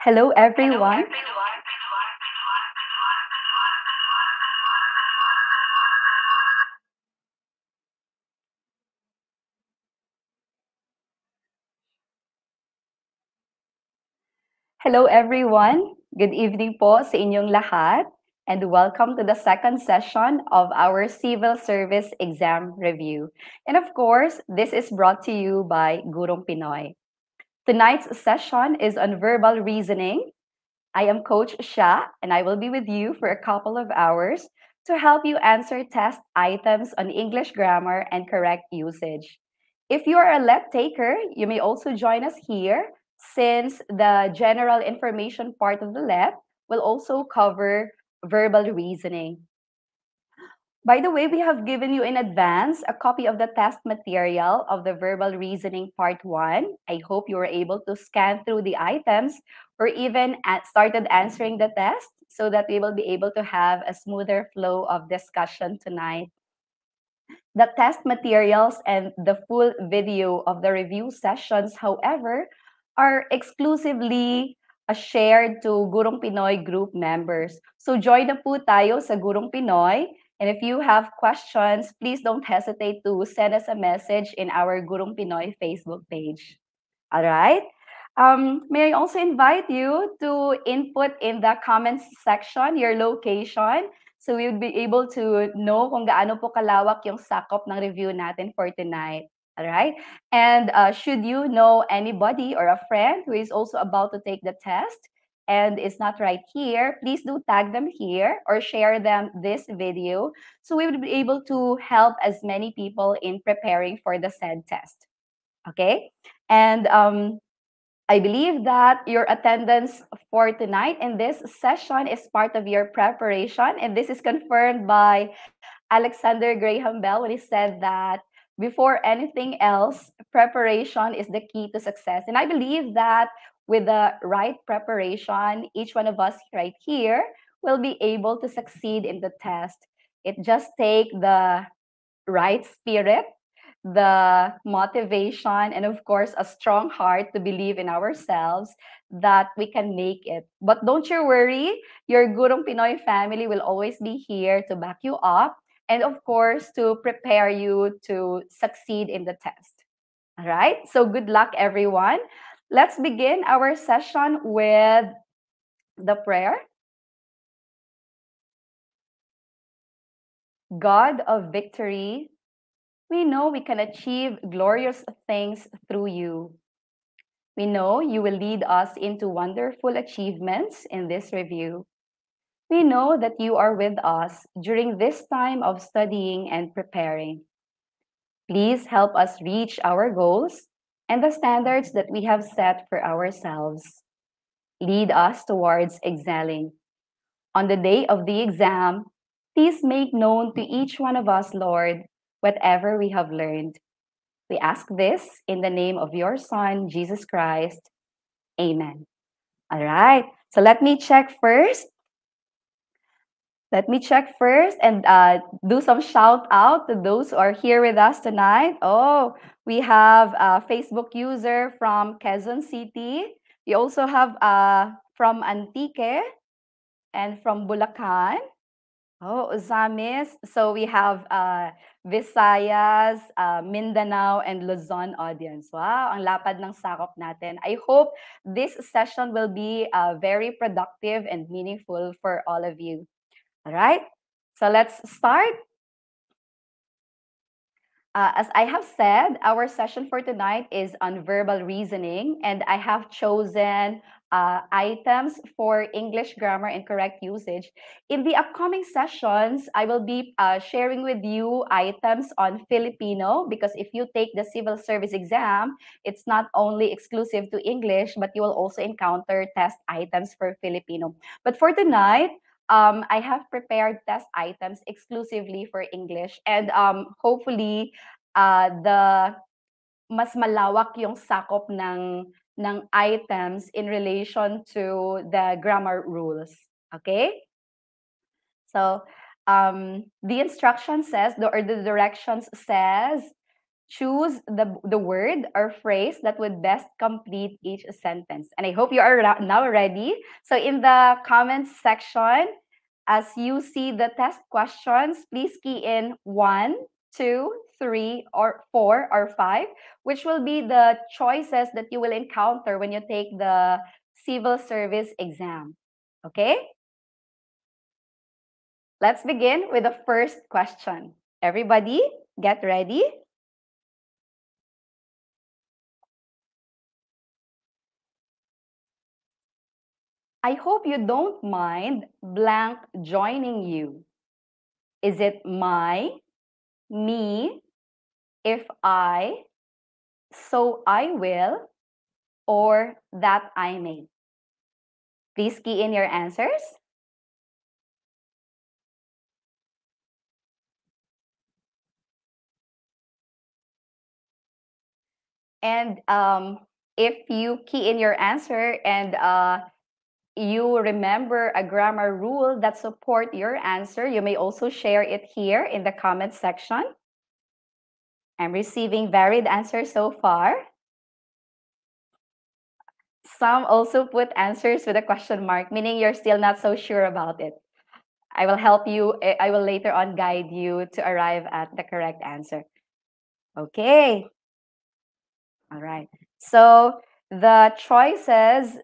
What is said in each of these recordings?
Hello, everyone. Hello, everyone. Good evening po sa inyong lahat and welcome to the second session of our Civil Service Exam Review. And of course, this is brought to you by Gurong Pinoy. Tonight's session is on verbal reasoning. I am Coach Sha, and I will be with you for a couple of hours to help you answer test items on English grammar and correct usage. If you are a LET taker, you may also join us here since the general information part of the LET will also cover verbal reasoning. By the way, we have given you in advance a copy of the test material of the verbal reasoning part one. I hope you were able to scan through the items or even started answering the test so that we will be able to have a smoother flow of discussion tonight. The test materials and the full video of the review sessions, however, are exclusively shared to Gurong Pinoy group members. So join na po tayo sa Gurong Pinoy and if you have questions, please don't hesitate to send us a message in our Gurong Pinoy Facebook page. All right? Um, may I also invite you to input in the comments section your location so we would be able to know kung gaano po kalawak yung sakop ng review natin for tonight. All right? And uh, should you know anybody or a friend who is also about to take the test, and it's not right here, please do tag them here or share them this video so we would be able to help as many people in preparing for the said test. Okay? And um, I believe that your attendance for tonight in this session is part of your preparation. And this is confirmed by Alexander Graham Bell when he said that before anything else, preparation is the key to success. And I believe that with the right preparation, each one of us right here will be able to succeed in the test. It just take the right spirit, the motivation, and of course, a strong heart to believe in ourselves that we can make it. But don't you worry, your Gurong Pinoy family will always be here to back you up and of course to prepare you to succeed in the test. All right, so good luck, everyone. Let's begin our session with the prayer. God of victory, we know we can achieve glorious things through you. We know you will lead us into wonderful achievements in this review. We know that you are with us during this time of studying and preparing. Please help us reach our goals and the standards that we have set for ourselves. Lead us towards excelling. On the day of the exam, please make known to each one of us, Lord, whatever we have learned. We ask this in the name of your Son, Jesus Christ. Amen. All right. So let me check first. Let me check first and uh, do some shout out to those who are here with us tonight. Oh, we have a Facebook user from Quezon City. We also have uh, from Antique and from Bulacan. Oh, Ozamiz. So we have uh, Visayas, uh, Mindanao, and Luzon audience. Wow, ang lapad ng sakop natin. I hope this session will be uh, very productive and meaningful for all of you. All right, so let's start. Uh, as I have said, our session for tonight is on verbal reasoning, and I have chosen uh, items for English grammar and correct usage. In the upcoming sessions, I will be uh, sharing with you items on Filipino because if you take the civil service exam, it's not only exclusive to English, but you will also encounter test items for Filipino. But for tonight, um, I have prepared test items exclusively for English and um, hopefully uh, the mas malawak yung sakop ng ng items in relation to the grammar rules. Okay? So um, the instruction says, or the directions says, choose the, the word or phrase that would best complete each sentence. And I hope you are now ready. So in the comments section, as you see the test questions, please key in one, two, three, or four, or five, which will be the choices that you will encounter when you take the civil service exam. Okay? Let's begin with the first question. Everybody, get ready. I hope you don't mind blank joining you. Is it my, me, if I, so I will, or that I may? Please key in your answers. And um, if you key in your answer and uh, you remember a grammar rule that support your answer, you may also share it here in the comment section. I'm receiving varied answers so far. Some also put answers with a question mark, meaning you're still not so sure about it. I will help you, I will later on guide you to arrive at the correct answer. Okay. All right. So the choices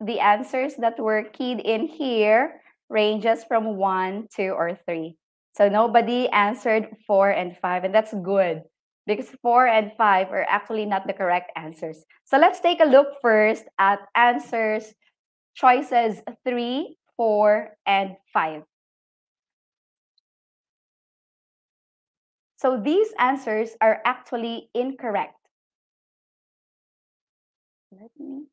the answers that were keyed in here ranges from one, two, or three. So nobody answered four and five, and that's good because four and five are actually not the correct answers. So let's take a look first at answers, choices three, four, and five. So these answers are actually incorrect. Let me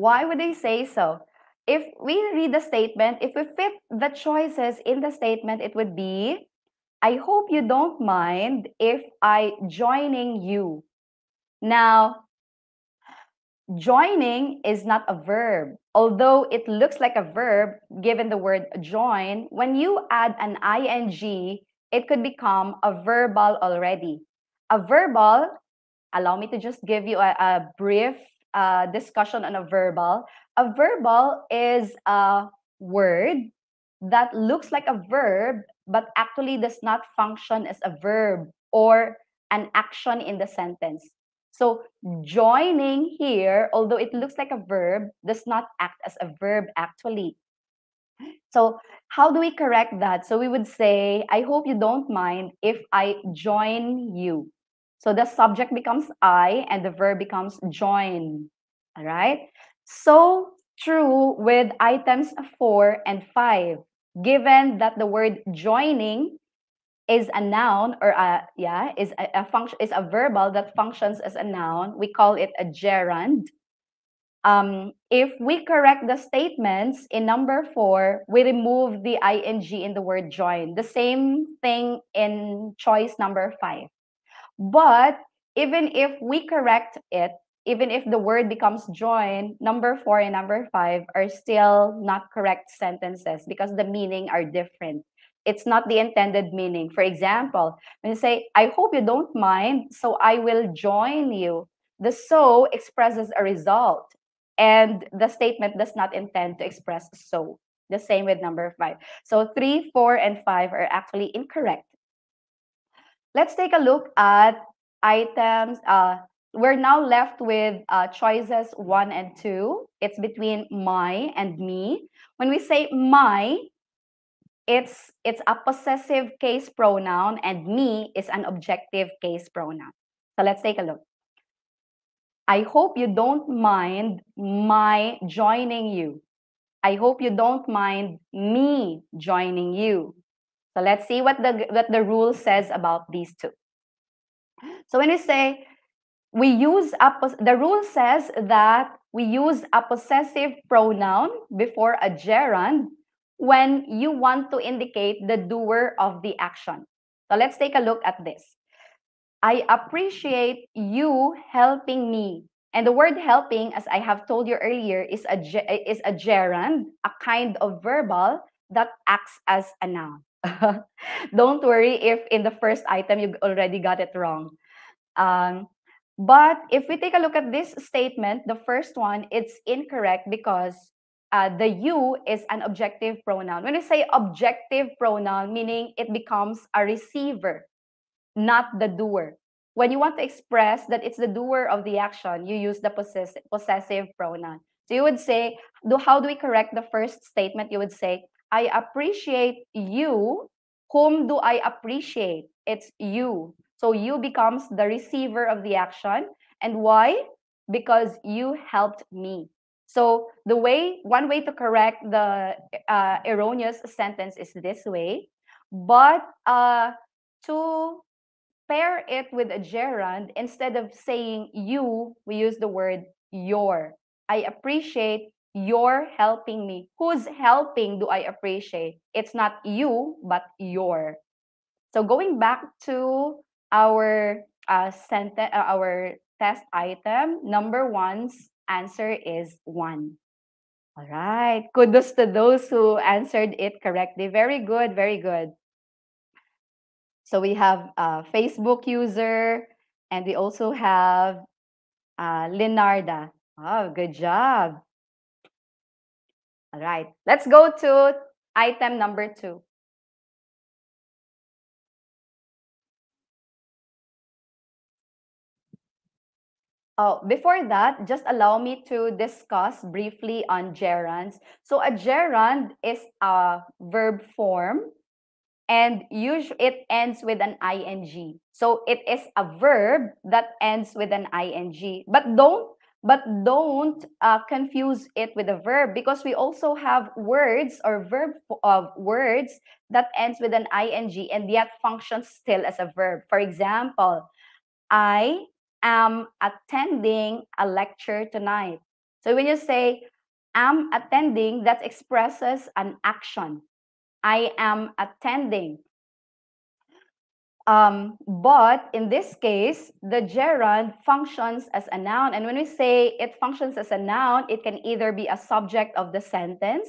Why would they say so? If we read the statement, if we fit the choices in the statement, it would be, I hope you don't mind if I joining you. Now, joining is not a verb. Although it looks like a verb given the word join, when you add an ing, it could become a verbal already. A verbal, allow me to just give you a, a brief uh, discussion on a verbal. A verbal is a word that looks like a verb, but actually does not function as a verb or an action in the sentence. So joining here, although it looks like a verb, does not act as a verb actually. So how do we correct that? So we would say, I hope you don't mind if I join you. So the subject becomes I and the verb becomes join. All right. So true with items four and five, given that the word joining is a noun or a yeah is a, a function is a verbal that functions as a noun we call it a gerund um, if we correct the statements in number four we remove the ing in the word join the same thing in choice number five but even if we correct it, even if the word becomes join, number four and number five are still not correct sentences because the meaning are different. It's not the intended meaning. For example, when you say, I hope you don't mind, so I will join you. The so expresses a result, and the statement does not intend to express so. The same with number five. So three, four, and five are actually incorrect. Let's take a look at items. Uh, we're now left with uh, choices one and two. It's between my and me. When we say my, it's it's a possessive case pronoun and me is an objective case pronoun. So let's take a look. I hope you don't mind my joining you. I hope you don't mind me joining you. So let's see what the what the rule says about these two. So when we say we use a the rule says that we use a possessive pronoun before a gerund when you want to indicate the doer of the action. So let's take a look at this. I appreciate you helping me. And the word helping, as I have told you earlier, is a is a gerund, a kind of verbal that acts as a noun. Don't worry if in the first item you already got it wrong. Um, but if we take a look at this statement, the first one, it's incorrect because uh, the you is an objective pronoun. When we say objective pronoun, meaning it becomes a receiver, not the doer. When you want to express that it's the doer of the action, you use the possess- possessive pronoun. So you would say, do how do we correct the first statement? You would say, I appreciate you. Whom do I appreciate? It's you. So you becomes the receiver of the action. And why? Because you helped me. So the way, one way to correct the uh, erroneous sentence is this way. But uh, to pair it with a gerund, instead of saying you, we use the word your. I appreciate your helping me. Who's helping do I appreciate? It's not you, but your. So going back to our uh, sentence, uh, our test item, number one's answer is one. All right. Kudos to those who answered it correctly. Very good. Very good. So we have a Facebook user, and we also have uh, Linarda. Oh, good job. All right, let's go to item number two. Oh, before that, just allow me to discuss briefly on gerunds. So a gerund is a verb form and usually it ends with an ing. So it is a verb that ends with an ing. But don't but don't uh, confuse it with a verb because we also have words or verb of words that ends with an ing and yet functions still as a verb. For example, I am attending a lecture tonight. So when you say am attending, that expresses an action. I am attending. Um, but in this case, the gerund functions as a noun. And when we say it functions as a noun, it can either be a subject of the sentence,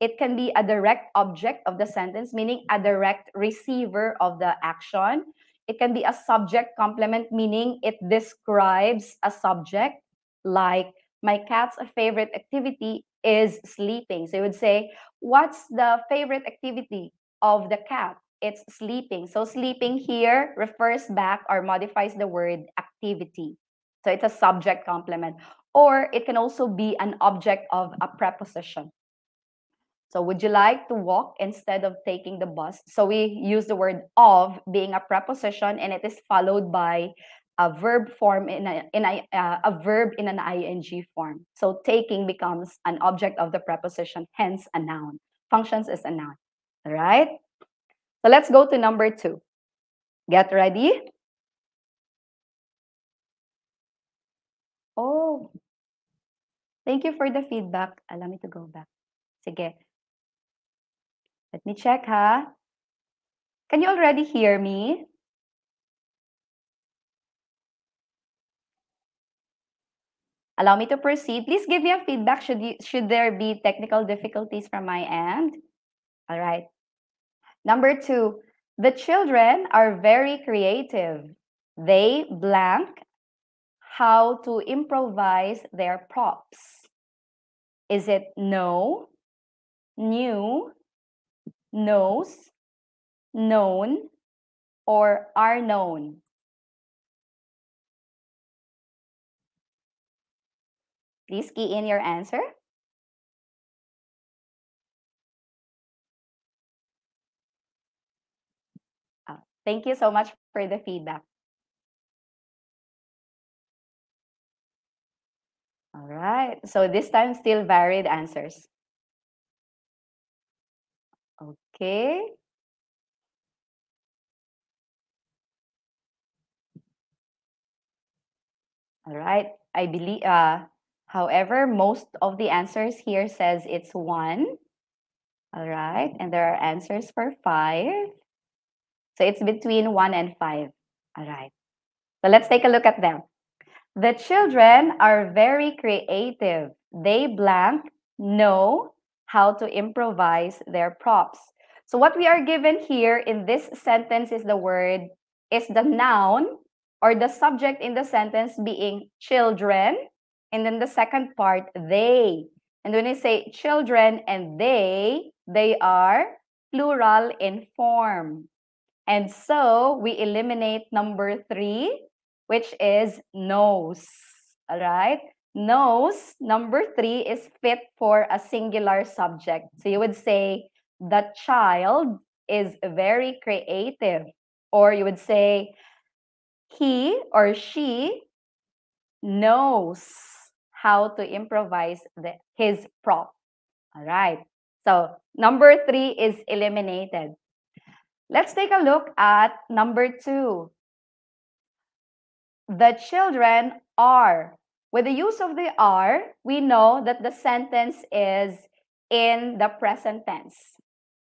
it can be a direct object of the sentence, meaning a direct receiver of the action. It can be a subject complement, meaning it describes a subject, like my cat's favorite activity is sleeping. So you would say, What's the favorite activity of the cat? It's sleeping. So sleeping here refers back or modifies the word activity. So it's a subject complement. Or it can also be an object of a preposition. So would you like to walk instead of taking the bus? So we use the word of being a preposition and it is followed by a verb form in a, in a, uh, a verb in an ing form. So taking becomes an object of the preposition, hence a noun. Functions as a noun. All right? So let's go to number two. Get ready. Oh, thank you for the feedback. Allow me to go back. Sige. Let me check, ha? Can you already hear me? Allow me to proceed. Please give me a feedback should, you, should there be technical difficulties from my end. All right. Number two, the children are very creative. They blank how to improvise their props. Is it know, new, knows, known, or are known? Please key in your answer. Thank you so much for the feedback. All right, so this time still varied answers. Okay. All right, I believe, uh, However, most of the answers here says it's one. All right, and there are answers for five. So it's between one and five. All right. So let's take a look at them. The children are very creative. They blank know how to improvise their props. So what we are given here in this sentence is the word, is the noun or the subject in the sentence being children. And then the second part, they. And when I say children and they, they are plural in form. And so we eliminate number three, which is knows. All right. Knows, number three, is fit for a singular subject. So you would say, the child is very creative. Or you would say, he or she knows how to improvise the, his prop. All right. So number three is eliminated. Let's take a look at number two. The children are. With the use of the are, we know that the sentence is in the present tense.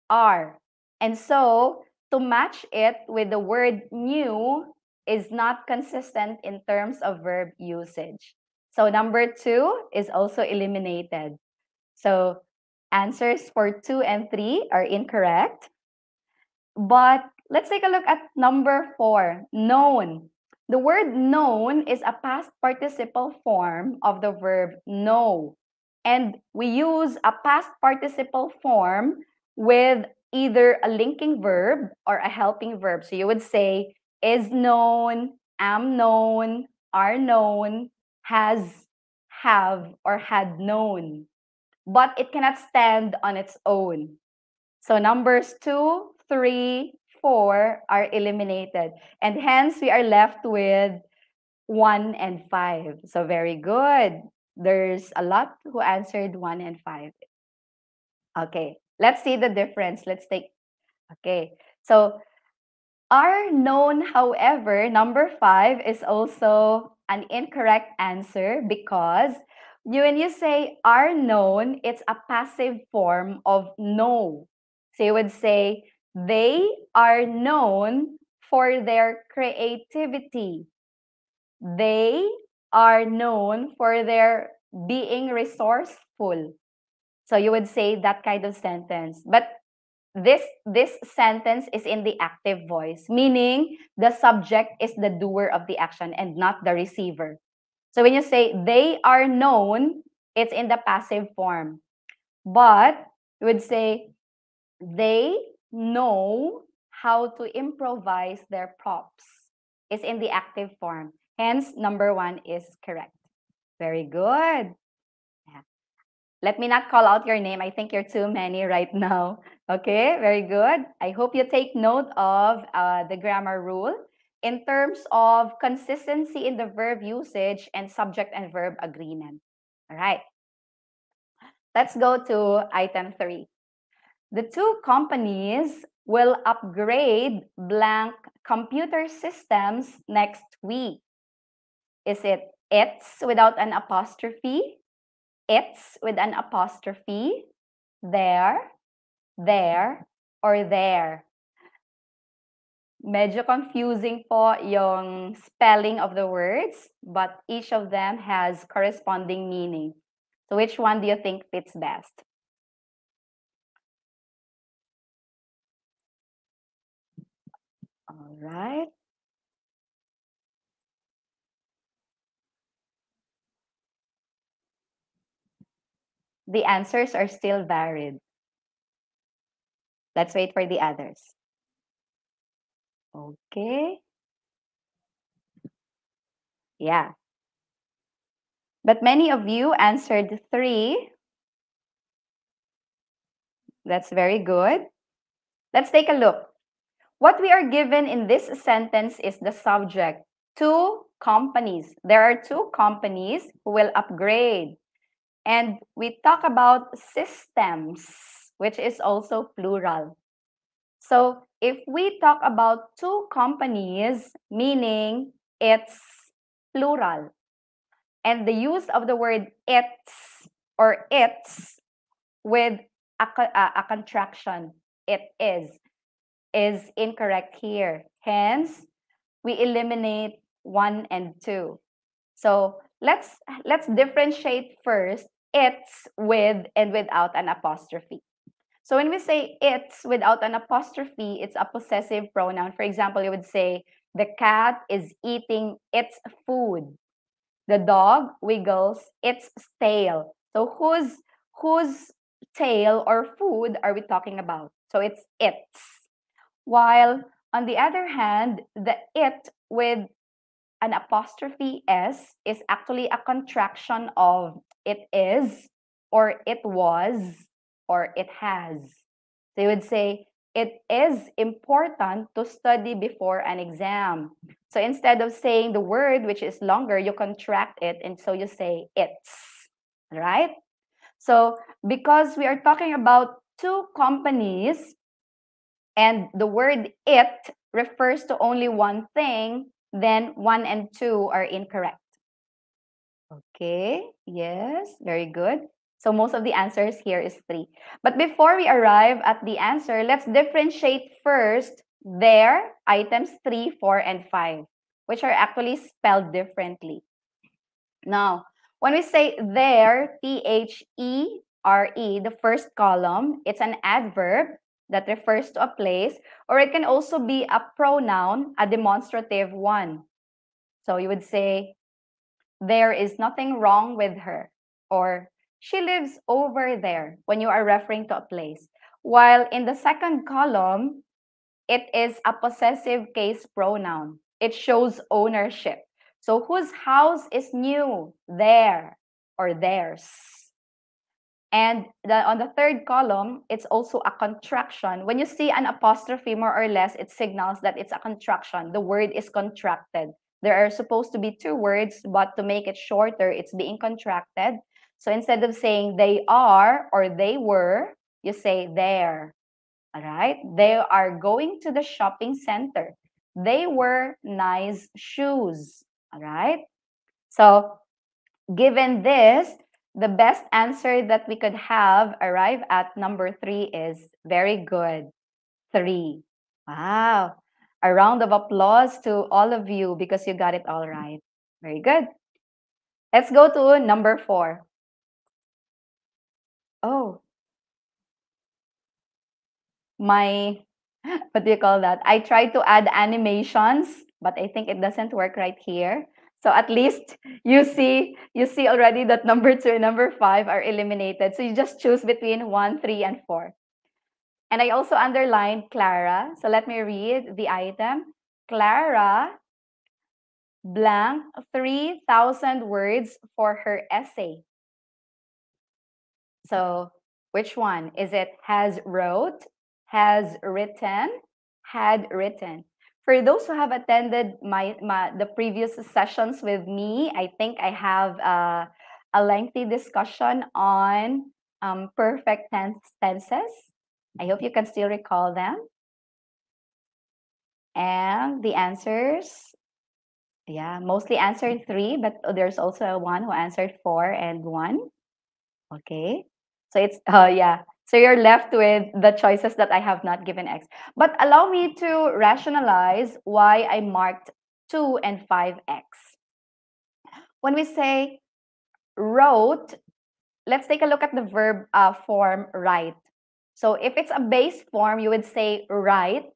Are. And so to match it with the word new is not consistent in terms of verb usage. So number two is also eliminated. So answers for two and three are incorrect. But let's take a look at number four, known. The word known is a past participle form of the verb know. And we use a past participle form with either a linking verb or a helping verb. So you would say is known, am known, are known, has, have, or had known. But it cannot stand on its own. So numbers two, three, four are eliminated. And hence we are left with one and five. So very good. There's a lot who answered one and five. Okay, let's see the difference. Let's take, okay. So are known, however, number five is also an incorrect answer because you, when you say are known, it's a passive form of know. So you would say, they are known for their creativity. They are known for their being resourceful. So you would say that kind of sentence. But this this sentence is in the active voice meaning the subject is the doer of the action and not the receiver so when you say they are known it's in the passive form but you would say they know how to improvise their props is in the active form hence number one is correct very good let me not call out your name. I think you're too many right now. Okay, very good. I hope you take note of uh, the grammar rule in terms of consistency in the verb usage and subject and verb agreement. All right. Let's go to item three. The two companies will upgrade blank computer systems next week. Is it it's without an apostrophe? It's with an apostrophe? There, there, or there. Medyo confusing po yung spelling of the words, but each of them has corresponding meaning. So which one do you think fits best? All right. The answers are still varied. Let's wait for the others. Okay. Yeah. But many of you answered three. That's very good. Let's take a look. What we are given in this sentence is the subject. Two companies. There are two companies who will upgrade. And we talk about systems which is also plural. So if we talk about two companies, meaning it's plural, and the use of the word it's or it's with a, a, a contraction, it is, is incorrect here. Hence, we eliminate one and two. So let's let's differentiate first it's with and without an apostrophe. So when we say it's without an apostrophe, it's a possessive pronoun. For example, you would say, the cat is eating its food. The dog wiggles its tail. So whose whose tail or food are we talking about? So it's its. While on the other hand, the it with an apostrophe s is actually a contraction of it is or it was or it has. So you would say, it is important to study before an exam. So instead of saying the word, which is longer, you contract it, and so you say it's, right? So because we are talking about two companies, and the word it refers to only one thing, then one and two are incorrect. Okay, yes, very good. So most of the answers here is three. But before we arrive at the answer, let's differentiate first their items three, four, and five, which are actually spelled differently. Now, when we say there, T-H-E-R-E, the first column, it's an adverb that refers to a place, or it can also be a pronoun, a demonstrative one. So you would say, there is nothing wrong with her, or she lives over there when you are referring to a place. While in the second column, it is a possessive case pronoun. It shows ownership. So whose house is new? There or theirs. And the, on the third column, it's also a contraction. When you see an apostrophe, more or less, it signals that it's a contraction. The word is contracted. There are supposed to be two words, but to make it shorter, it's being contracted. So instead of saying they are or they were, you say there. All right? They are going to the shopping center. They were nice shoes. All right? So given this, the best answer that we could have arrive at number three is very good. Three. Wow. A round of applause to all of you because you got it all right. Very good. Let's go to number four. Oh. My, what do you call that? I tried to add animations, but I think it doesn't work right here. So at least you see you see already that number two and number five are eliminated. So you just choose between one, three, and four. And I also underlined Clara. So let me read the item. Clara blank 3,000 words for her essay. So which one? Is it has wrote, has written, had written? For those who have attended my, my the previous sessions with me, I think I have uh, a lengthy discussion on um, perfect tense tenses. I hope you can still recall them. And the answers, yeah, mostly answered three, but there's also one who answered four and one. Okay. So it's, uh, yeah. So you're left with the choices that I have not given X. But allow me to rationalize why I marked 2 and 5X. When we say wrote, let's take a look at the verb uh, form write. So if it's a base form, you would say write.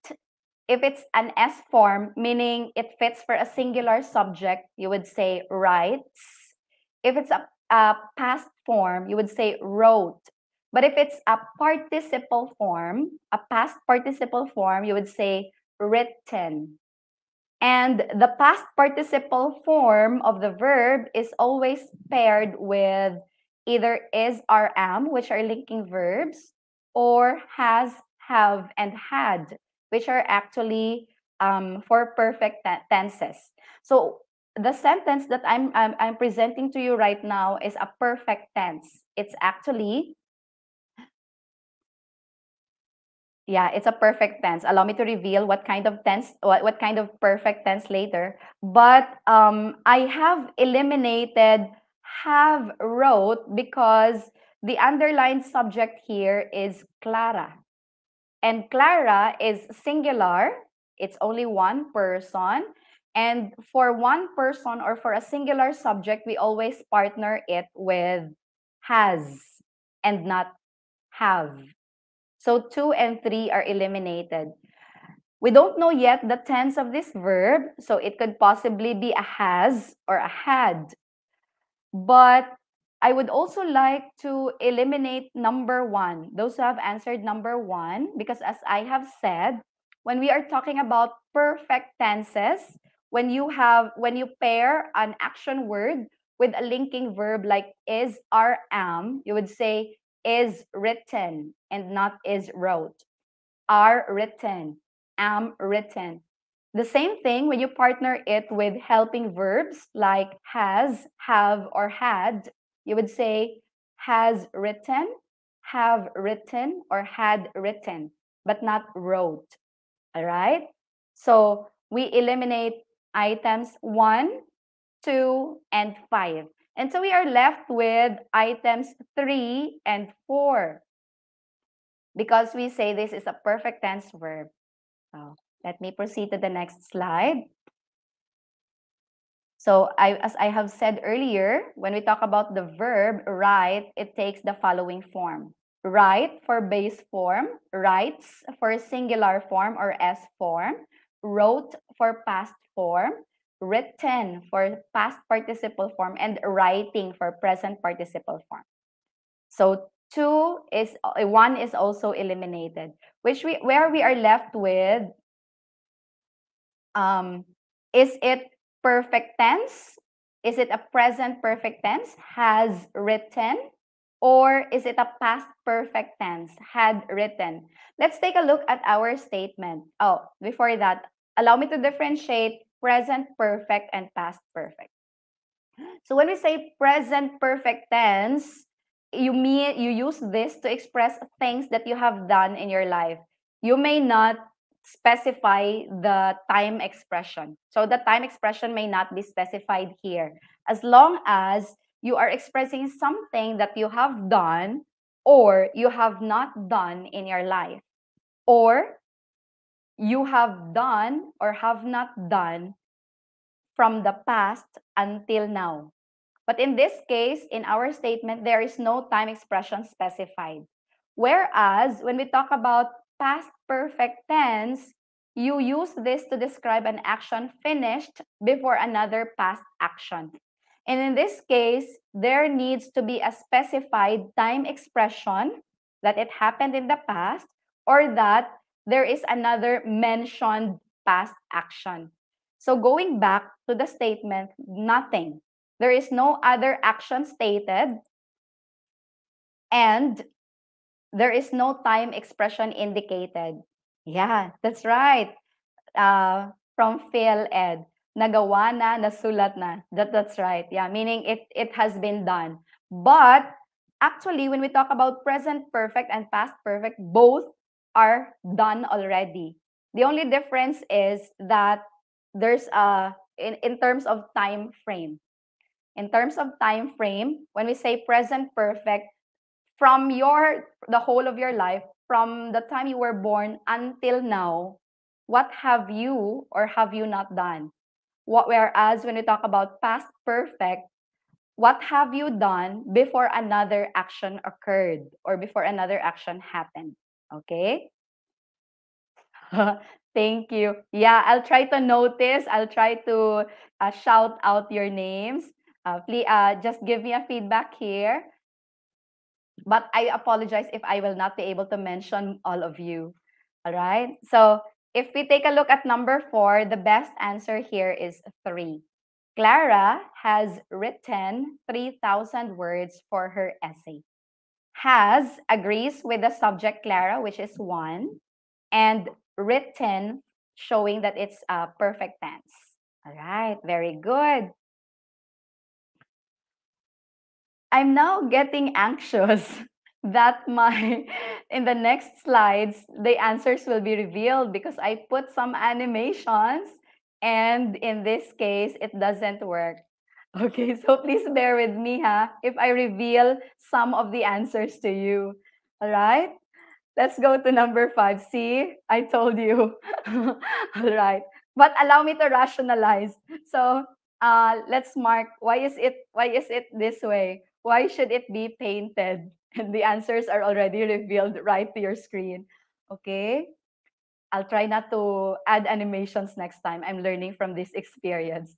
If it's an S form, meaning it fits for a singular subject, you would say writes. If it's a a past form, you would say wrote. But if it's a participle form, a past participle form, you would say written. And the past participle form of the verb is always paired with either is, are, am, which are linking verbs, or has, have, and had, which are actually um, for perfect tenses. So the sentence that I'm, I'm I'm presenting to you right now is a perfect tense. It's actually yeah, it's a perfect tense. Allow me to reveal what kind of tense what, what kind of perfect tense later. But um I have eliminated have wrote because the underlined subject here is Clara. And Clara is singular. It's only one person and for one person or for a singular subject, we always partner it with has and not have. So 2 and 3 are eliminated. We don't know yet the tense of this verb, so it could possibly be a has or a had. But I would also like to eliminate number one, those who have answered number one, because as I have said, when we are talking about perfect tenses, when you have when you pair an action word with a linking verb like is or am, you would say is written and not is wrote. Are written, am written. The same thing when you partner it with helping verbs like has, have, or had, you would say has written, have written, or had written, but not wrote. All right? So we eliminate items one, two, and five. And so we are left with items three and four because we say this is a perfect tense verb. So let me proceed to the next slide. So I, as I have said earlier, when we talk about the verb write, it takes the following form. Write for base form, writes for singular form or S form, wrote for past form, written for past participle form, and writing for present participle form. So two is uh, one is also eliminated, which we where we are left with um, is it perfect tense? Is it a present perfect tense? Has written? Or is it a past perfect tense? Had written? Let's take a look at our statement. Oh, before that, allow me to differentiate present perfect and past perfect. So when we say present perfect tense, you mean you use this to express things that you have done in your life. You may not specify the time expression. So the time expression may not be specified here. As long as you are expressing something that you have done or you have not done in your life, or you have done or have not done from the past until now. But in this case, in our statement, there is no time expression specified. Whereas when we talk about past perfect tense, you use this to describe an action finished before another past action. And in this case, there needs to be a specified time expression that it happened in the past or that there is another mentioned past action. So going back to the statement, nothing. There is no other action stated. And there is no time expression indicated. Yeah, that's right. Uh, from Phil Ed. Nagawa na, nasulat na. That, that's right. Yeah, meaning it, it has been done. But actually, when we talk about present perfect and past perfect, both are done already. The only difference is that there's a, in, in terms of time frame. In terms of time frame, when we say present perfect, from your the whole of your life from the time you were born until now what have you or have you not done what whereas when we talk about past perfect what have you done before another action occurred or before another action happened okay thank you yeah i'll try to notice i'll try to uh, shout out your names uh, please uh, just give me a feedback here but I apologize if I will not be able to mention all of you. All right. So if we take a look at number four, the best answer here is three. Clara has written 3,000 words for her essay. Has agrees with the subject Clara, which is one, and written showing that it's a perfect tense. All right, very good. I'm now getting anxious that my in the next slides the answers will be revealed because I put some animations and in this case it doesn't work. Okay, so please bear with me ha if I reveal some of the answers to you. All right? Let's go to number 5. See, I told you. All right. But allow me to rationalize. So, uh let's mark why is it why is it this way? why should it be painted? And the answers are already revealed right to your screen. Okay? I'll try not to add animations next time. I'm learning from this experience.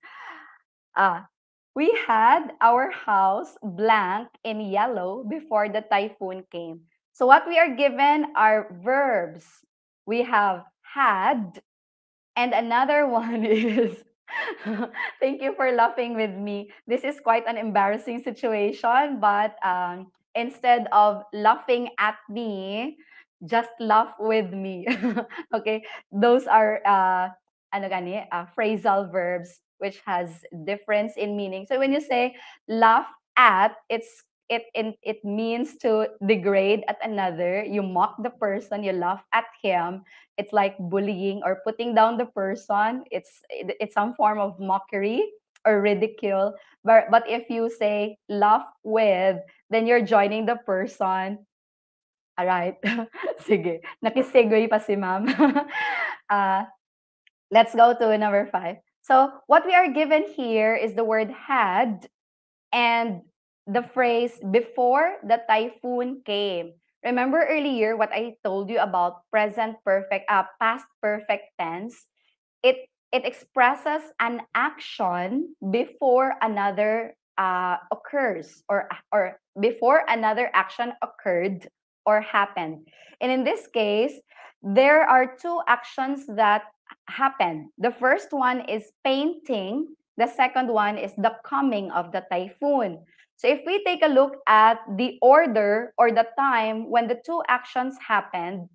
Ah, we had our house blank in yellow before the typhoon came. So what we are given are verbs. We have had, and another one is Thank you for laughing with me. This is quite an embarrassing situation, but um, instead of laughing at me, just laugh with me. okay, those are uh, ano gani, uh, phrasal verbs which has difference in meaning. So when you say laugh at, it's it, it it means to degrade at another. You mock the person, you laugh at him. It's like bullying or putting down the person. It's it's some form of mockery or ridicule. But but if you say laugh with, then you're joining the person. All right. Sige. Nakisegue pa si ma'am. uh, let's go to number five. So what we are given here is the word had and the phrase before the typhoon came. Remember earlier what I told you about present perfect, uh, past perfect tense? It it expresses an action before another uh, occurs or or before another action occurred or happened. And in this case, there are two actions that happened. The first one is painting. The second one is the coming of the typhoon. So if we take a look at the order or the time when the two actions happened,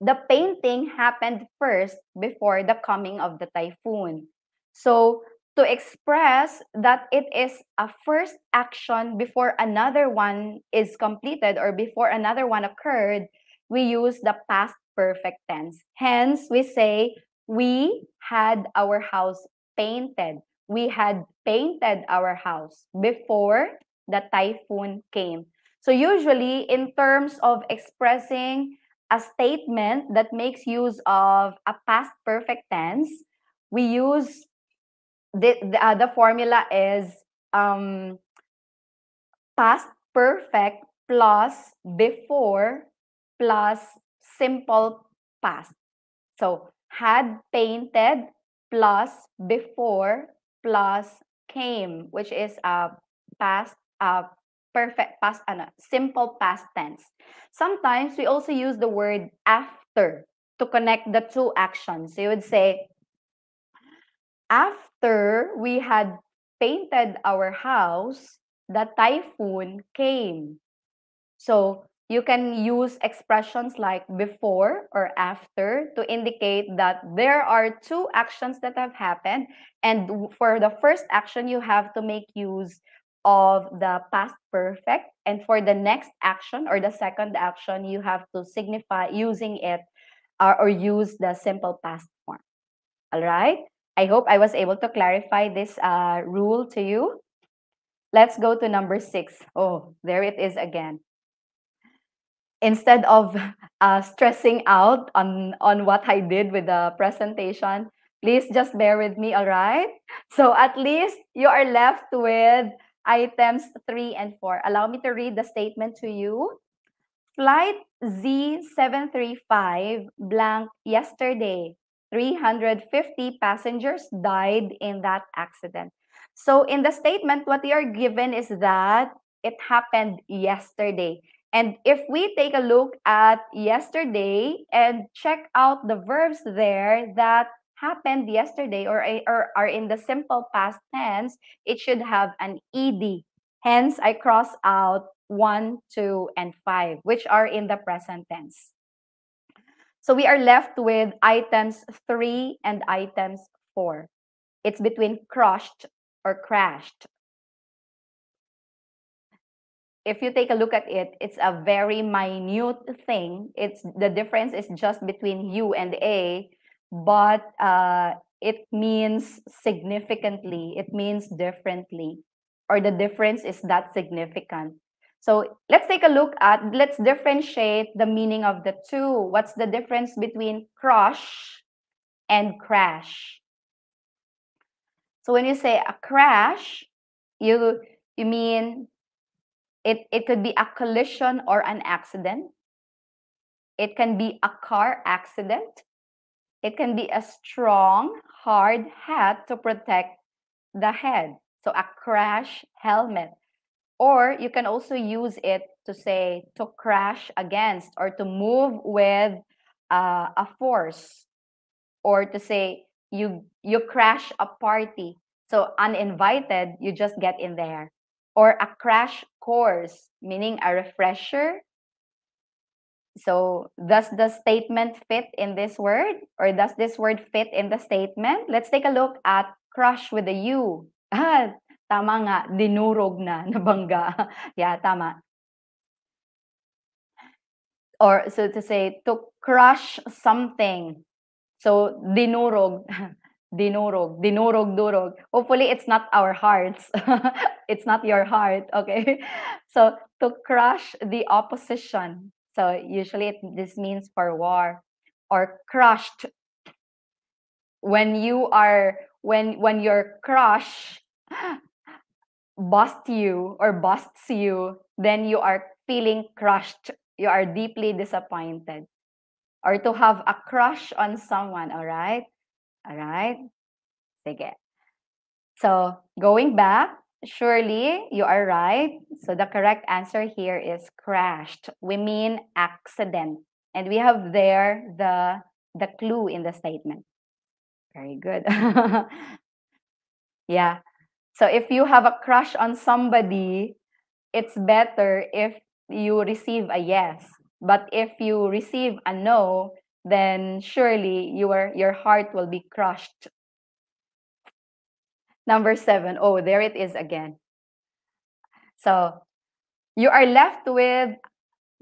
the painting happened first before the coming of the typhoon. So to express that it is a first action before another one is completed or before another one occurred, we use the past perfect tense. Hence, we say, we had our house painted we had painted our house before the typhoon came. So usually in terms of expressing a statement that makes use of a past perfect tense, we use the the, uh, the formula is um, past perfect plus before plus simple past. So had painted plus before plus came, which is a past, uh, perfect past, ano, simple past tense. Sometimes we also use the word after to connect the two actions. So you would say, after we had painted our house, the typhoon came. So you can use expressions like before or after to indicate that there are two actions that have happened. And for the first action, you have to make use of the past perfect. And for the next action or the second action, you have to signify using it uh, or use the simple past form. All right. I hope I was able to clarify this uh, rule to you. Let's go to number six. Oh, there it is again instead of uh, stressing out on on what I did with the presentation, please just bear with me, all right? So at least you are left with items three and four. Allow me to read the statement to you. Flight Z735 blank yesterday. 350 passengers died in that accident. So in the statement, what you are given is that it happened yesterday. And if we take a look at yesterday and check out the verbs there that happened yesterday or, or are in the simple past tense, it should have an ed. Hence, I cross out 1, 2, and 5, which are in the present tense. So we are left with items 3 and items 4. It's between crushed or crashed if you take a look at it, it's a very minute thing. It's the difference is just between U and A, but uh, it means significantly. It means differently, or the difference is that significant. So let's take a look at. Let's differentiate the meaning of the two. What's the difference between crush and crash? So when you say a crash, you you mean It, it could be a collision or an accident. It can be a car accident. It can be a strong, hard hat to protect the head. So a crash helmet. Or you can also use it to say to crash against or to move with uh, a force or to say you you crash a party so uninvited you just get in there or a crash course meaning a refresher. So does the statement fit in this word or does this word fit in the statement? Let's take a look at crush with a u. Ah tama nga dinurog na nabangga. Yeah tama. Or so to say to crush something. So dinurog dinurog dinurog durog. Hopefully it's not our hearts. It's not your heart okay? So to crush the opposition so usually it, this means for war or crushed. When you are when when your crush bust you or busts you then you are feeling crushed. You are deeply disappointed. Or to have a crush on someone, all right? All right? Sige. So, going back, surely you are right. So, the correct answer here is crashed. We mean accident. And we have there the, the clue in the statement. Very good. yeah. So, if you have a crush on somebody, it's better if you receive a yes. But if you receive a no, then surely your, your heart will be crushed. Number seven. Oh, there it is again. So you are left with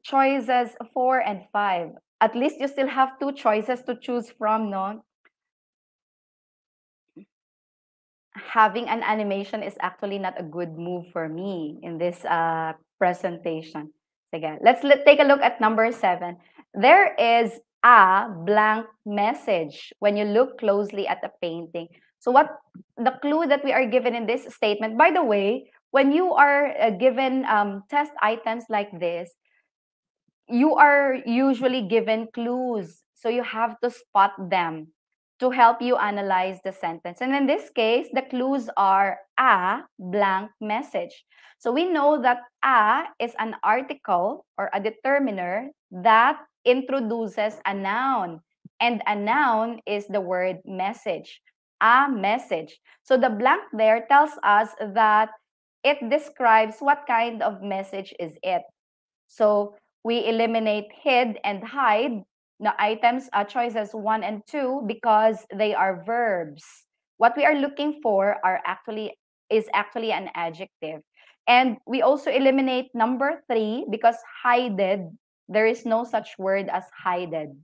choices four and five. At least you still have two choices to choose from, no? Having an animation is actually not a good move for me in this uh, presentation. Sige, let's let, take a look at number seven. There is a blank message when you look closely at the painting. So what the clue that we are given in this statement, by the way, when you are uh, given um, test items like this, you are usually given clues. So you have to spot them to help you analyze the sentence. And in this case, the clues are a blank message. So we know that a is an article or a determiner that introduces a noun. And a noun is the word message, a message. So the blank there tells us that it describes what kind of message is it. So we eliminate hid and hide the items uh, choices one and two because they are verbs. What we are looking for are actually is actually an adjective. And we also eliminate number three because hided, there is no such word as hided.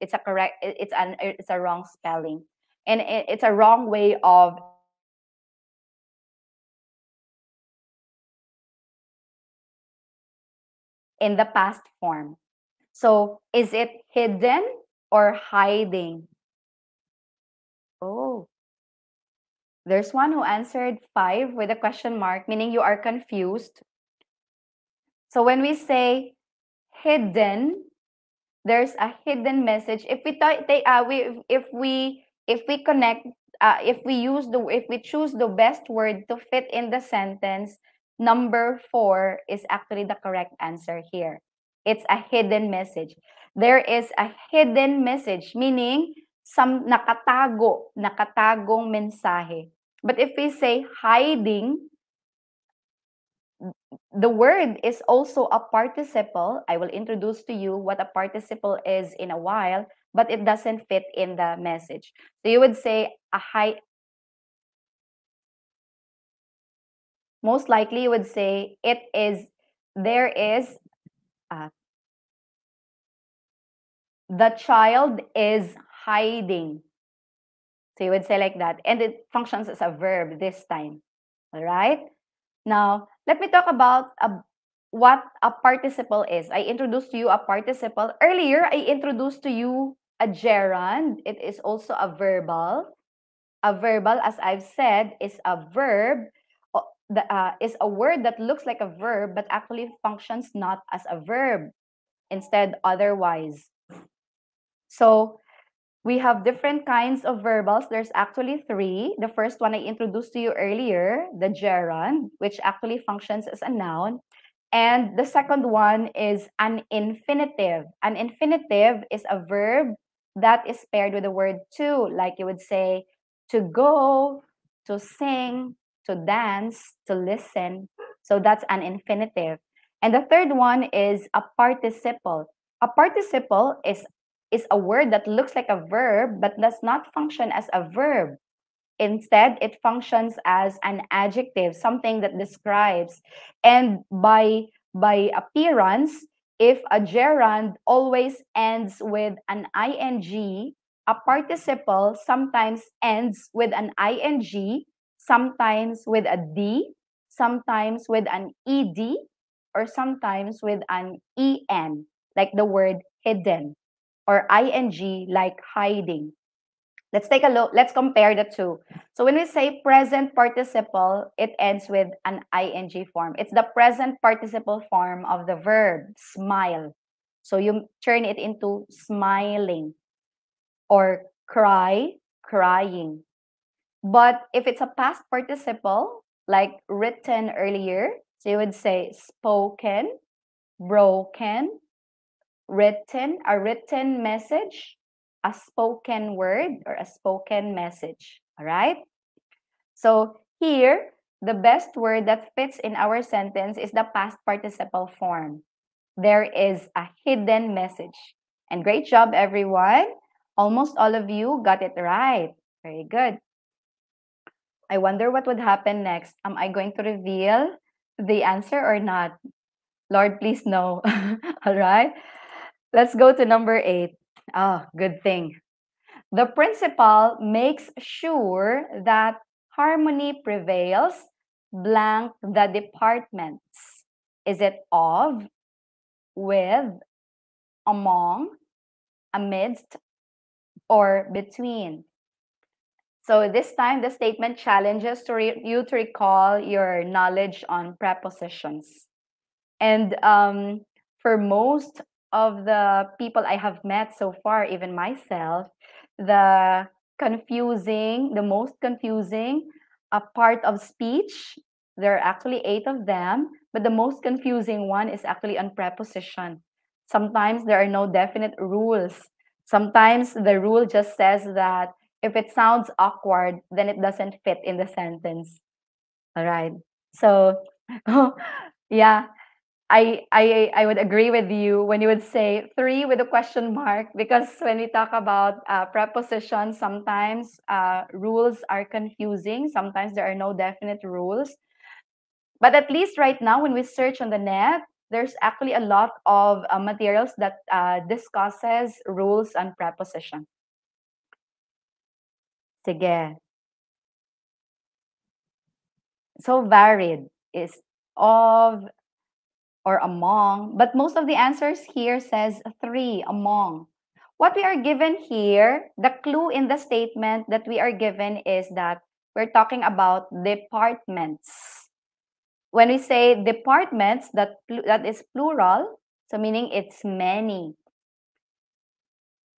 It's a correct, it's an it's a wrong spelling. And it's a wrong way of in the past form. So is it hidden or hiding? Oh, there's one who answered five with a question mark, meaning you are confused. So when we say hidden, there's a hidden message. If we they, uh, we if we if we connect uh, if we use the if we choose the best word to fit in the sentence, number four is actually the correct answer here. It's a hidden message. There is a hidden message, meaning some nakatago, nakatagong mensahe. But if we say hiding, the word is also a participle. I will introduce to you what a participle is in a while, but it doesn't fit in the message. So you would say a high. Most likely you would say it is, there is uh, the child is hiding. So you would say like that. And it functions as a verb this time. All right? Now, let me talk about a, what a participle is. I introduced to you a participle. Earlier, I introduced to you a gerund. It is also a verbal. A verbal, as I've said, is a verb the, uh, is a word that looks like a verb but actually functions not as a verb, instead otherwise. So we have different kinds of verbals. There's actually three. The first one I introduced to you earlier, the gerund, which actually functions as a noun. And the second one is an infinitive. An infinitive is a verb that is paired with the word to, like you would say to go, to sing, to dance, to listen. So that's an infinitive. And the third one is a participle. A participle is, is a word that looks like a verb but does not function as a verb. Instead, it functions as an adjective, something that describes. And by, by appearance, if a gerund always ends with an ing, a participle sometimes ends with an ing, sometimes with a d, sometimes with an ed, or sometimes with an en, like the word hidden, or ing, like hiding. Let's take a look. Let's compare the two. So when we say present participle, it ends with an ing form. It's the present participle form of the verb smile. So you turn it into smiling or cry, crying. But if it's a past participle, like written earlier, so you would say spoken, broken, written, a written message, a spoken word or a spoken message. All right? So here, the best word that fits in our sentence is the past participle form. There is a hidden message. And great job, everyone. Almost all of you got it right. Very good. I wonder what would happen next. Am I going to reveal the answer or not? Lord, please no. all right. Let's go to number eight. Oh, good thing. The principal makes sure that harmony prevails blank the departments. Is it of, with, among, amidst, or between? So this time, the statement challenges to you to recall your knowledge on prepositions. And um, for most of the people I have met so far, even myself, the confusing, the most confusing a part of speech, there are actually eight of them, but the most confusing one is actually on preposition. Sometimes there are no definite rules. Sometimes the rule just says that if it sounds awkward, then it doesn't fit in the sentence. All right. So, yeah, I, I I would agree with you when you would say three with a question mark because when we talk about uh, prepositions, sometimes uh, rules are confusing. Sometimes there are no definite rules. But at least right now, when we search on the net, there's actually a lot of uh, materials that uh, discusses rules and preposition. Sige. So varied is of or among, but most of the answers here says three, among. What we are given here, the clue in the statement that we are given is that we're talking about departments. When we say departments, that, that is plural, so meaning it's many.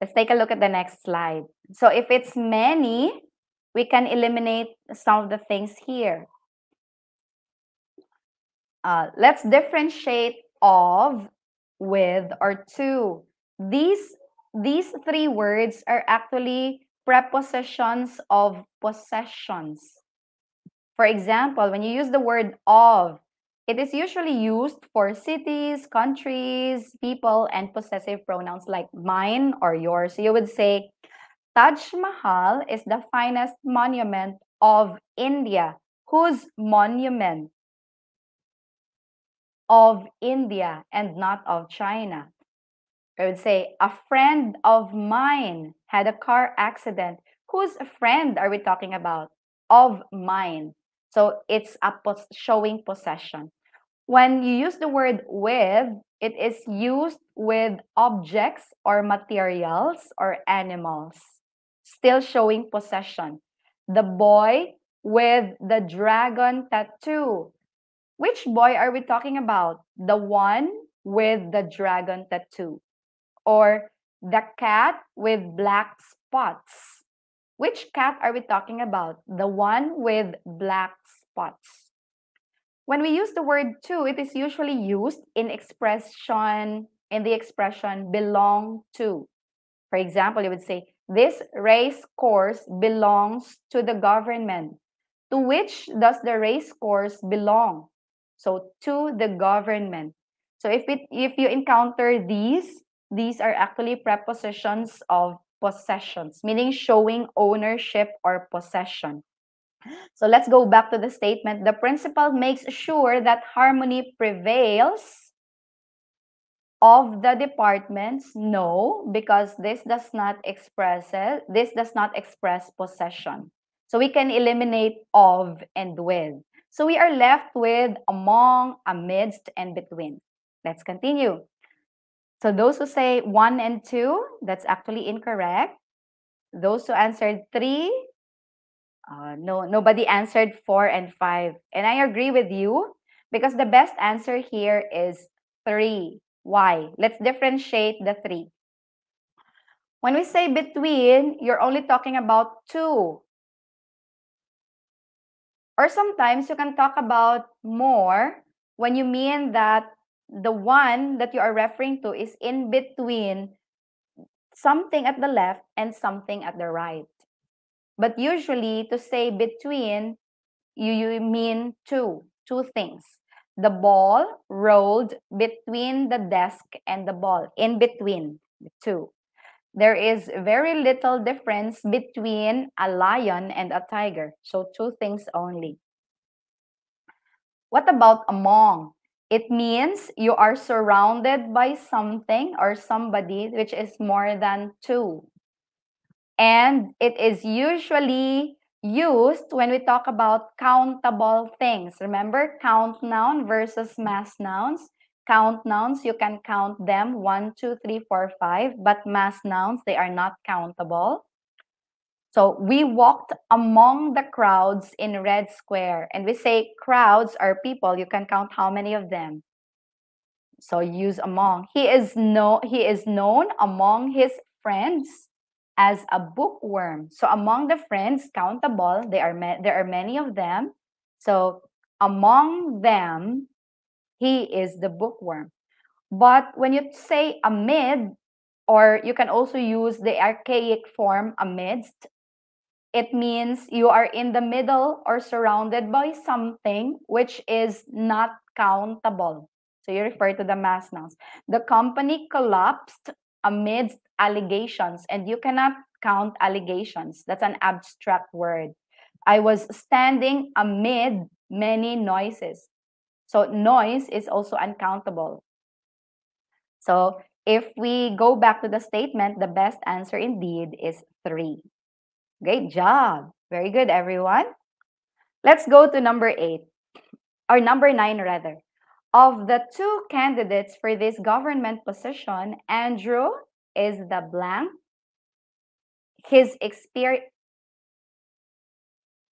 Let's take a look at the next slide. So if it's many, we can eliminate some of the things here. Uh, let's differentiate of, with, or to. These, these three words are actually prepositions of possessions. For example, when you use the word of, it is usually used for cities, countries, people, and possessive pronouns like mine or yours. So you would say, Taj Mahal is the finest monument of India. Whose monument? Of India and not of China. I would say, a friend of mine had a car accident. Whose friend are we talking about? Of mine. So it's a pos- showing possession. When you use the word with, it is used with objects or materials or animals, still showing possession. The boy with the dragon tattoo. Which boy are we talking about? The one with the dragon tattoo or the cat with black spots. Which cat are we talking about? The one with black spots. When we use the word to, it is usually used in expression, in the expression belong to. For example, you would say, this race course belongs to the government. To which does the race course belong? So to the government. So if it if you encounter these, these are actually prepositions of possessions, meaning showing ownership or possession. So let's go back to the statement. The principal makes sure that harmony prevails of the departments. No, because this does not express it. This does not express possession. So we can eliminate of and with. So we are left with among, amidst, and between. Let's continue. So those who say 1 and 2, that's actually incorrect. Those who answered 3, uh, no, nobody answered 4 and 5. And I agree with you because the best answer here is 3. Why? Let's differentiate the 3. When we say between, you're only talking about two. Or sometimes you can talk about more when you mean that the one that you are referring to is in between something at the left and something at the right. But usually to say between, you, you mean two, two things. The ball rolled between the desk and the ball, in between the two. There is very little difference between a lion and a tiger. So two things only. What about among? It means you are surrounded by something or somebody which is more than two. And it is usually used when we talk about countable things. Remember, count noun versus mass nouns. Count nouns, you can count them one, two, three, four, five, but mass nouns, they are not countable. So we walked among the crowds in Red Square. And we say crowds are people. You can count how many of them. So use among. He is no he is known among his friends as a bookworm. So among the friends, countable, there are there are many of them. So among them, he is the bookworm. But when you say amid, or you can also use the archaic form amidst, it means you are in the middle or surrounded by something which is not countable. So you refer to the mass nouns. The company collapsed amidst allegations, and you cannot count allegations. That's an abstract word. I was standing amid many noises. So noise is also uncountable. So if we go back to the statement, the best answer indeed is three. Great job. Very good, everyone. Let's go to number eight, or number nine, rather. Of the two candidates for this government position, Andrew is the blank. His experience.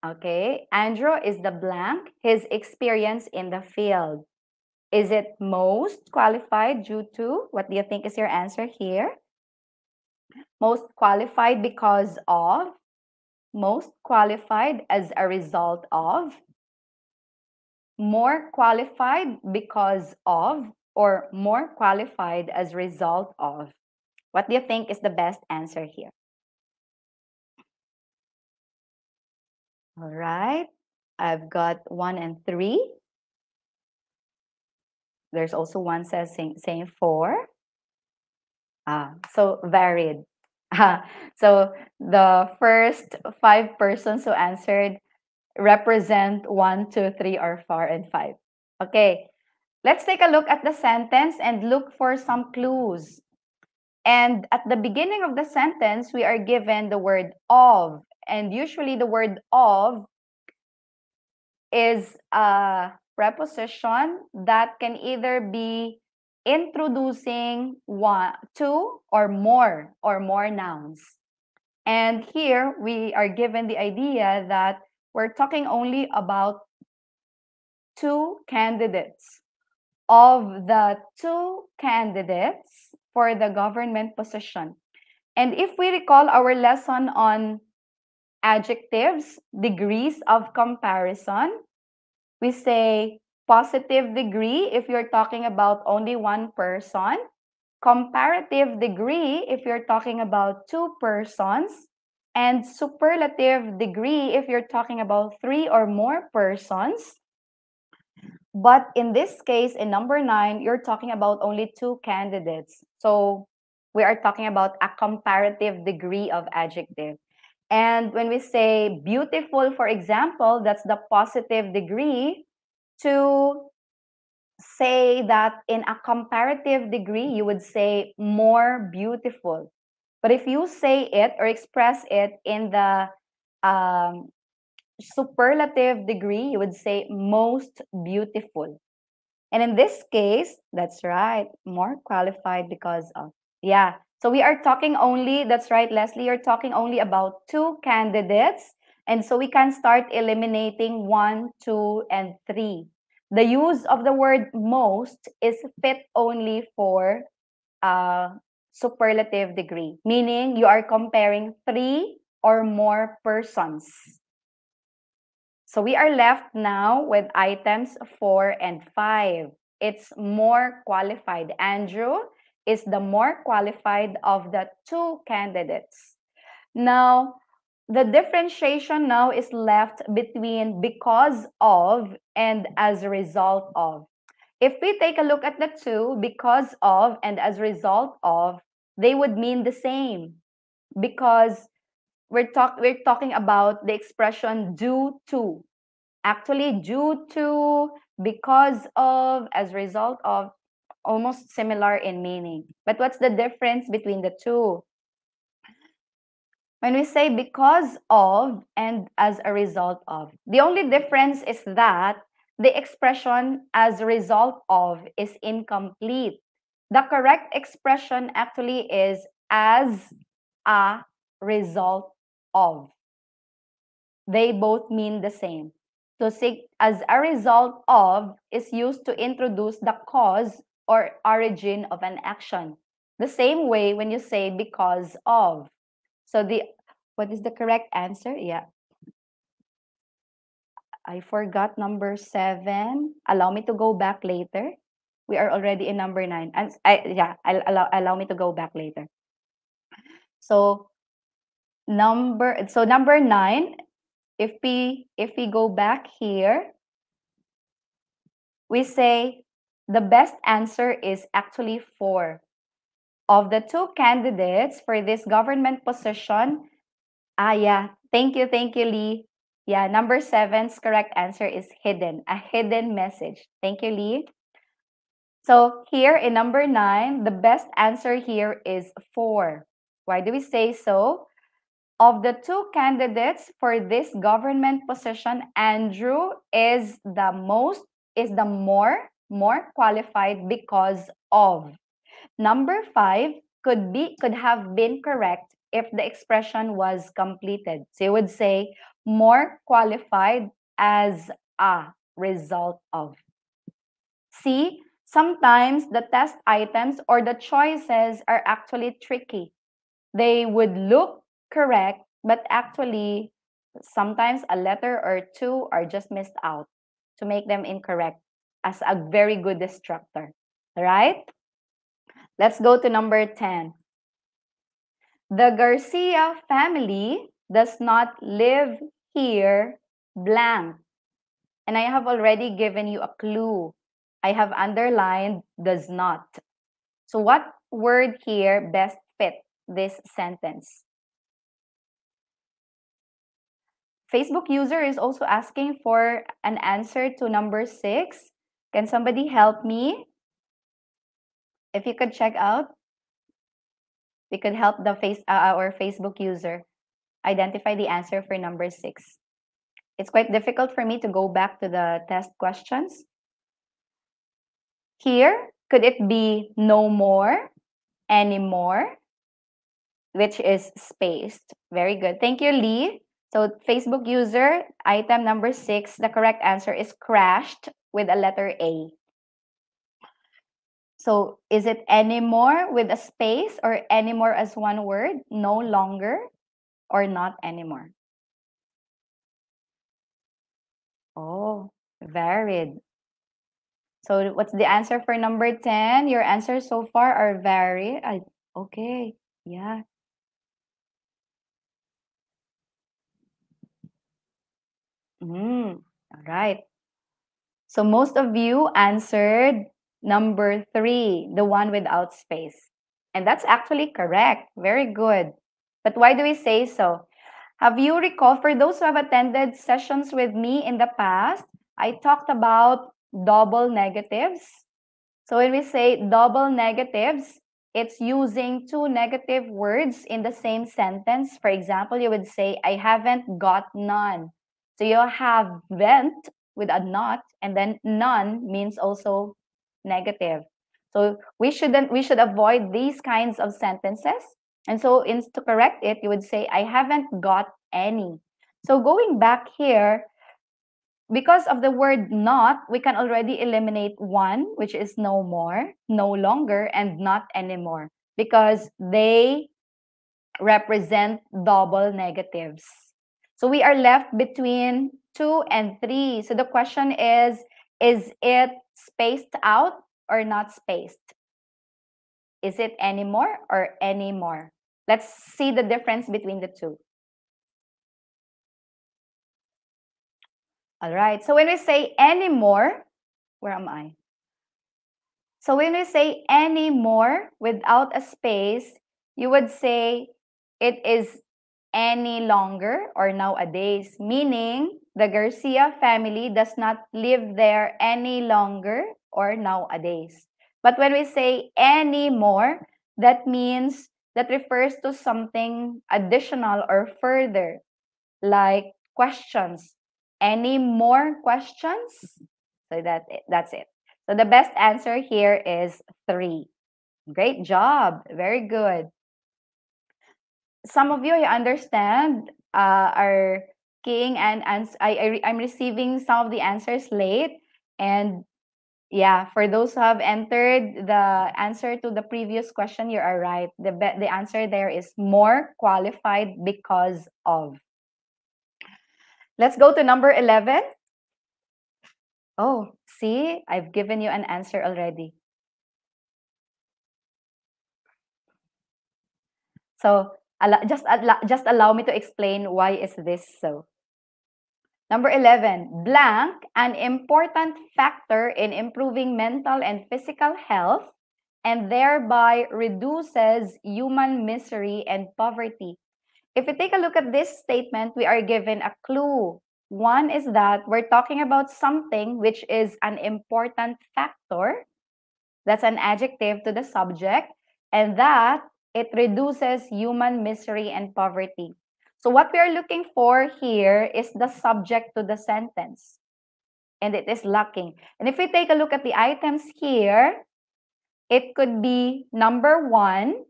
Okay, Andrew is the blank. His experience in the field. Is it most qualified due to? What do you think is your answer here? Most qualified because of most qualified as a result of, more qualified because of, or more qualified as result of. What do you think is the best answer here? All right, I've got one and three. There's also one says saying, four. Ah, so varied. so the first five persons who answered represent one, two, three, or four, and five. Okay, let's take a look at the sentence and look for some clues. And at the beginning of the sentence, we are given the word of. And usually the word of is a preposition that can either be introducing one, two or more or more nouns. And here we are given the idea that we're talking only about two candidates. Of the two candidates for the government position. And if we recall our lesson on adjectives, degrees of comparison, we say positive degree if you're talking about only one person, comparative degree if you're talking about two persons, and superlative degree if you're talking about three or more persons. But in this case, in number nine, you're talking about only two candidates. So we are talking about a comparative degree of adjective. And when we say beautiful, for example, that's the positive degree to say that in a comparative degree, you would say more beautiful. But if you say it or express it in the um, superlative degree, you would say most beautiful. And in this case, that's right, more qualified because of. Yeah. So we are talking only, that's right, Leslie, you're talking only about two candidates. And so we can start eliminating one, two, and three. The use of the word most is fit only for uh, superlative degree, meaning you are comparing three or more persons. So we are left now with items four and five. It's more qualified. Andrew is the more qualified of the two candidates. Now, the differentiation now is left between because of and as a result of. If we take a look at the two, because of and as a result of, they would mean the same because we're talk we're talking about the expression due to actually due to because of as a result of almost similar in meaning but what's the difference between the two when we say because of and as a result of the only difference is that the expression as a result of is incomplete the correct expression actually is as a result of. They both mean the same. To seek as a result of is used to introduce the cause or origin of an action. The same way when you say because of. So the what is the correct answer? Yeah. I forgot number seven. Allow me to go back later. We are already in number nine. And I, yeah, allow, allow me to go back later. So number so number nine if we if we go back here we say the best answer is actually four. Of the two candidates for this government position ah yeah thank you thank you lee. Yeah number seven's correct answer is hidden a hidden message. Thank you lee. So here in number nine the best answer here is four. Why do we say so? Of the two candidates for this government position, Andrew is the most is the more more qualified because of. Number 5 could be could have been correct if the expression was completed. So you would say more qualified as a result of. See, sometimes the test items or the choices are actually tricky. They would look correct, but actually, sometimes a letter or two are just missed out to make them incorrect as a very good distractor. Right? Let's go to number 10. The Garcia family does not live here blank. And I have already given you a clue. I have underlined does not. So what word here best fit this sentence? Facebook user is also asking for an answer to number six. Can somebody help me? If you could check out, we could help the face uh, our Facebook user identify the answer for number six. It's quite difficult for me to go back to the test questions. Here, could it be no more, anymore, which is spaced? Very good. Thank you, Lee. So Facebook user, item number six, the correct answer is crashed with a letter A. So is it anymore with a space or anymore as one word? No longer or not anymore? Oh, varied. So what's the answer for number 10? Your answers so far are varied. I, okay, yeah. Mm, all right. So most of you answered number three, the one without space. And that's actually correct. Very good. But why do we say so? Have you recalled, for those who have attended sessions with me in the past, I talked about double negatives. So when we say double negatives, it's using two negative words in the same sentence. For example, you would say, I haven't got none. So you have went with a not, and then none means also negative. So we shouldn't we should avoid these kinds of sentences. And so in, to correct it, you would say, I haven't got any. So going back here, because of the word not, we can already eliminate one, which is no more, no longer, and not anymore, because they represent double negatives. So we are left between two and three. So the question is, is it spaced out or not spaced? Is it anymore or anymore? Let's see the difference between the two. All right. So when we say anymore, where am I? So when we say anymore without a space, you would say it is any longer or nowadays, meaning the Garcia family does not live there any longer or nowadays. But when we say any more, that means that refers to something additional or further, like questions. Any more questions? So that that's it. So the best answer here is three. Great job. Very good some of you I understand uh, are keying and ans- I, I I'm receiving some of the answers late. And yeah for those who have entered the answer to the previous question you are right. The be- the answer there is more qualified because of. Let's go to number 11 oh see I've given you an answer already. So just just allow me to explain why is this so. Number 11, blank, an important factor in improving mental and physical health and thereby reduces human misery and poverty. If we take a look at this statement, we are given a clue. One is that we're talking about something which is an important factor. That's an adjective to the subject. And that it reduces human misery and poverty. So what we are looking for here is the subject to the sentence. And it is lacking. And if we take a look at the items here, it could be number one,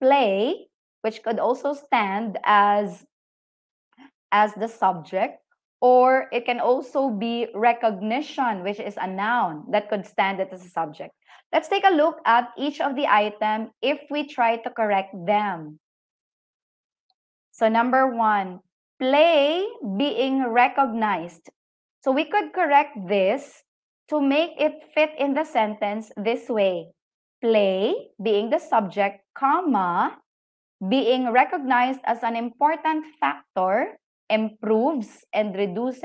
play, which could also stand as, as the subject, or it can also be recognition, which is a noun that could stand as a subject. Let's take a look at each of the item if we try to correct them. So number one, play being recognized. So we could correct this to make it fit in the sentence this way. Play being the subject, comma, being recognized as an important factor improves and reduces